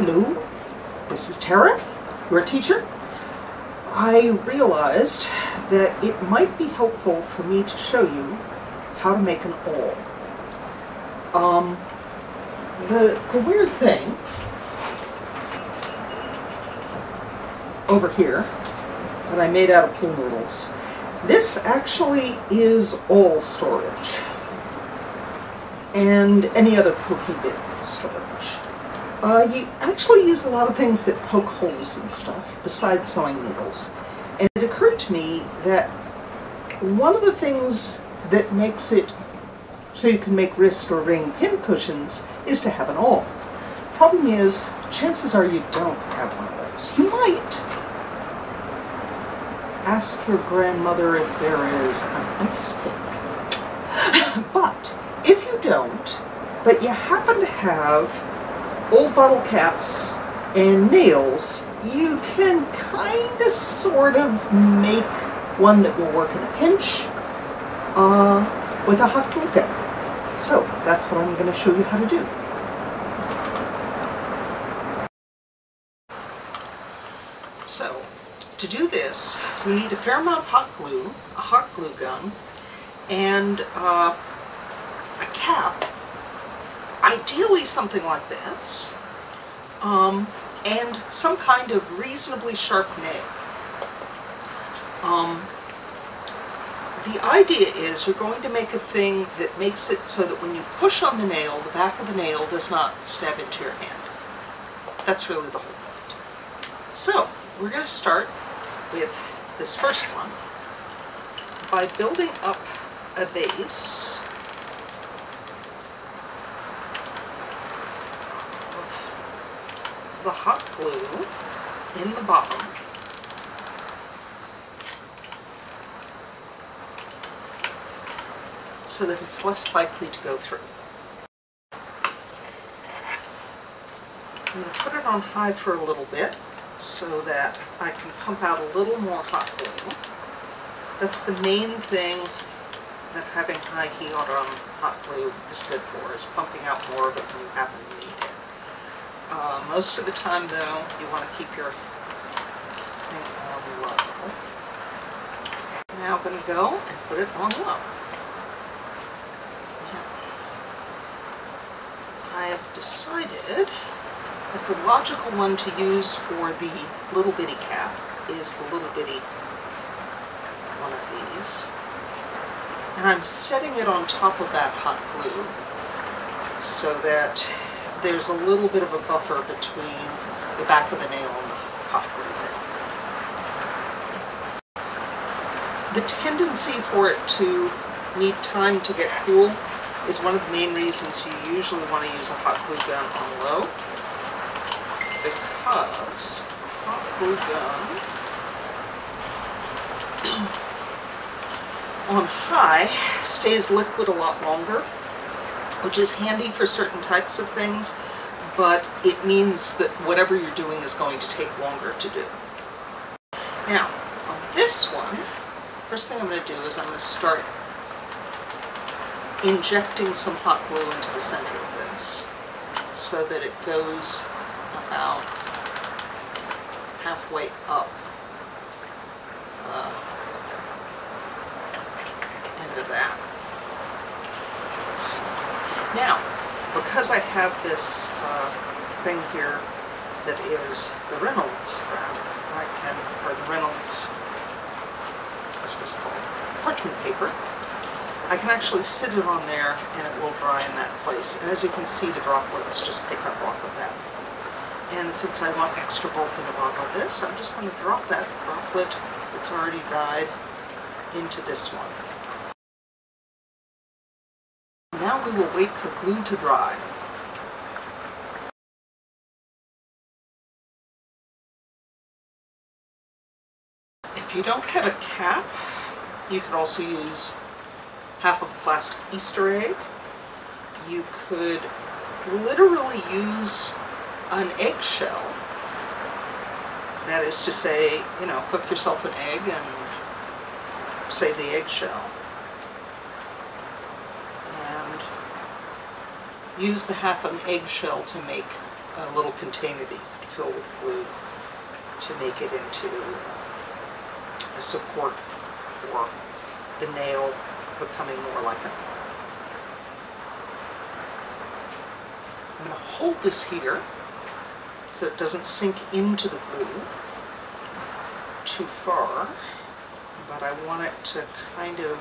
Hello, this is Tara, your teacher. I realized that it might be helpful for me to show you how to make an awl. Um, the, the weird thing over here that I made out of pool noodles, this actually is awl storage and any other pokey bit storage. Uh, you actually use a lot of things that poke holes and stuff besides sewing needles. And it occurred to me that one of the things that makes it so you can make wrist or ring pin cushions is to have an awl. Problem is, chances are you don't have one of those. You might. Ask your grandmother if there is an ice pick. but if you don't, but you happen to have old bottle caps and nails, you can kind of sort of make one that will work in a pinch uh, with a hot glue gun. So that's what I'm going to show you how to do. So to do this, you need a fair amount of hot glue, a hot glue gun, and uh, a cap, ideally something like this, um, and some kind of reasonably sharp nail. Um, the idea is you're going to make a thing that makes it so that when you push on the nail, the back of the nail does not stab into your hand. That's really the whole point. So, we're going to start with this first one by building up a base the hot glue in the bottom so that it's less likely to go through. I'm going to put it on high for a little bit so that I can pump out a little more hot glue. That's the main thing that having high heat on um, hot glue is good for, is pumping out more of it when you happen to need. Uh, most of the time though, you want to keep your thing on low. Now I'm going to go and put it on low. I have decided that the logical one to use for the little bitty cap is the little bitty one of these. And I'm setting it on top of that hot glue so that there's a little bit of a buffer between the back of the nail and the hot glue there. The tendency for it to need time to get cool is one of the main reasons you usually want to use a hot glue gun on low because hot glue gun on high stays liquid a lot longer which is handy for certain types of things but it means that whatever you're doing is going to take longer to do. Now on this one first thing I'm going to do is I'm going to start injecting some hot glue into the center of this so that it goes about halfway up uh, into that. So, now, because I have this uh, thing here that is the Reynolds wrap, I can, or the Reynolds, what's this called? Parchment paper. I can actually sit it on there and it will dry in that place. And as you can see, the droplets just pick up off of that. And since I want extra bulk in the bottom of this, I'm just going to drop that droplet that's already dried into this one. We will wait for glue to dry. If you don't have a cap, you could also use half of a plastic Easter egg. You could literally use an eggshell. That is to say, you know, cook yourself an egg and save the eggshell. And use the half of an eggshell to make a little container that you could fill with glue to make it into a support for the nail becoming more like awl. I'm going to hold this here so it doesn't sink into the glue too far, but I want it to kind of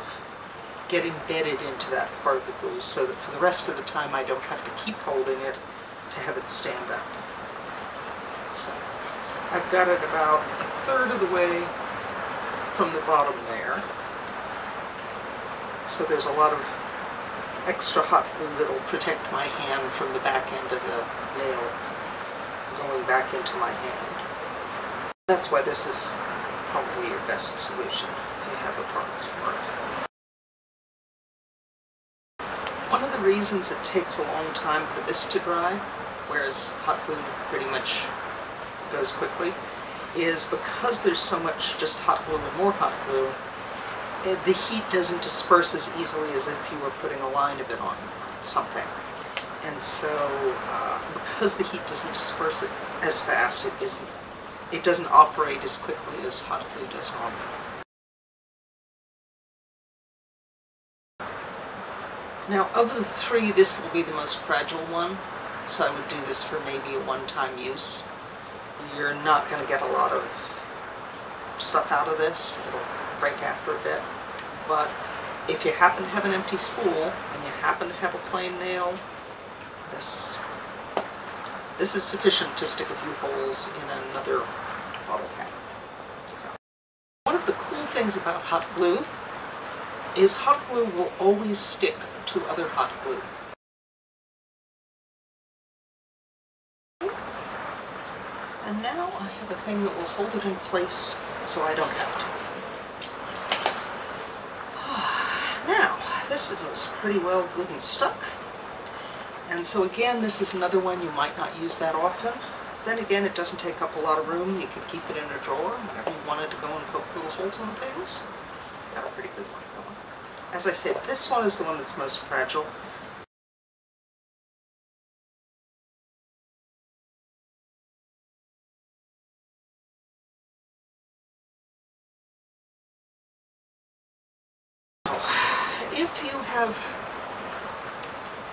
get embedded into that part of the glue so that for the rest of the time I don't have to keep holding it to have it stand up. So I've got it about a third of the way from the bottom there. So there's a lot of extra hot glue that'll protect my hand from the back end of the nail going back into my hand. That's why this is probably your best solution if you have the parts for it. One of the reasons it takes a long time for this to dry, whereas hot glue pretty much goes quickly, is because there's so much just hot glue and more hot glue, eh, the heat doesn't disperse as easily as if you were putting a line of it on something. And so, uh, because the heat doesn't disperse it as fast, it doesn't, it doesn't operate as quickly as hot glue does normally. Now, of the three, this will be the most fragile one, so I would do this for maybe a one-time use. You're not going to get a lot of stuff out of this. It'll break after a bit. But if you happen to have an empty spool and you happen to have a plain nail, this this is sufficient to stick a few holes in another bottle cap. So. One of the cool things about hot glue is hot glue will always stick to other hot glue. And now I have a thing that will hold it in place so I don't have to. Now, this is pretty well good and stuck. And so again, this is another one you might not use that often. Then again, it doesn't take up a lot of room. You could keep it in a drawer whenever you wanted to go and poke little holes in things. Got a pretty good one going. As I said, this one is the one that's most fragile. If you have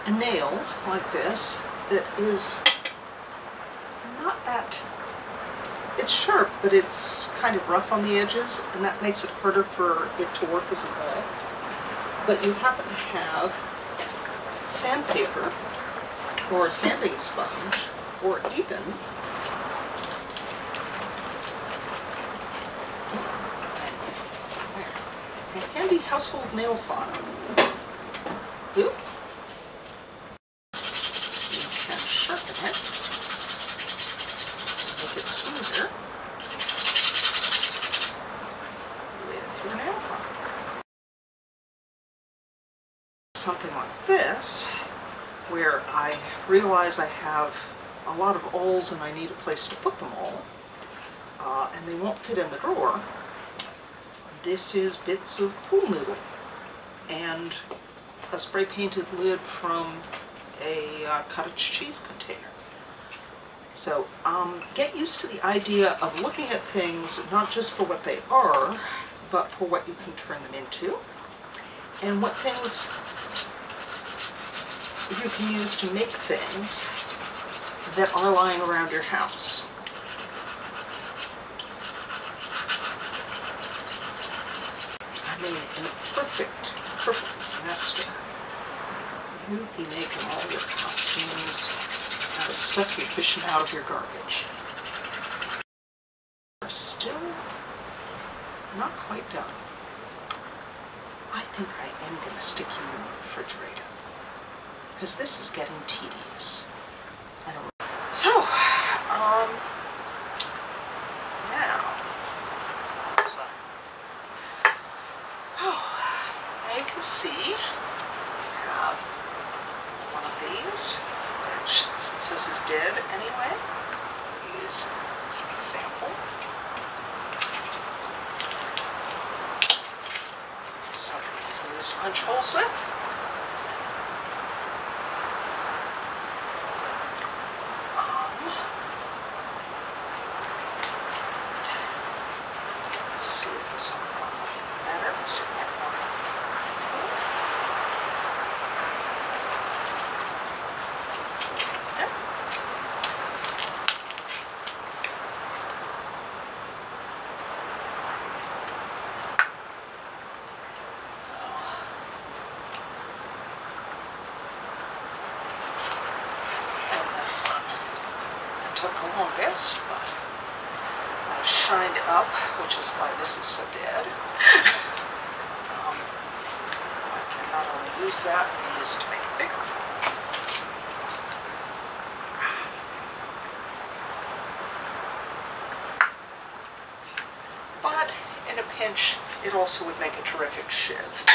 a nail like this that is not that, it's sharp, but it's kind of rough on the edges, and that makes it harder for it to work as an awl. But you happen to have sandpaper, or a sanding sponge, or even a handy household nail file. Oop. Something like this, where I realize I have a lot of awls and I need a place to put them all, uh, and they won't fit in the drawer, this is bits of pool noodle and a spray painted lid from a uh, cottage cheese container. So um, get used to the idea of looking at things not just for what they are, but for what you can turn them into and what things you can use to make things that are lying around your house. I mean, in a perfect, perfect semester, you'd be making all your costumes out of stuff you're fishing out of your garbage. We're still not quite done. I think I am going to stick you in the refrigerator because this is getting tedious. So, um, now, so, oh, now you can see I have one of these, which since this is dead anyway, I'll use as an example. Something you can use punch holes with. longest, but I've shined up, which is why this is so dead. Um, I can not only use that, but use it to make it bigger. But in a pinch, it also would make a terrific shiv.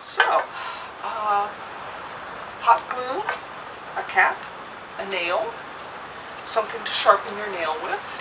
So, uh, hot glue, a cap, a nail, something to sharpen your nail with,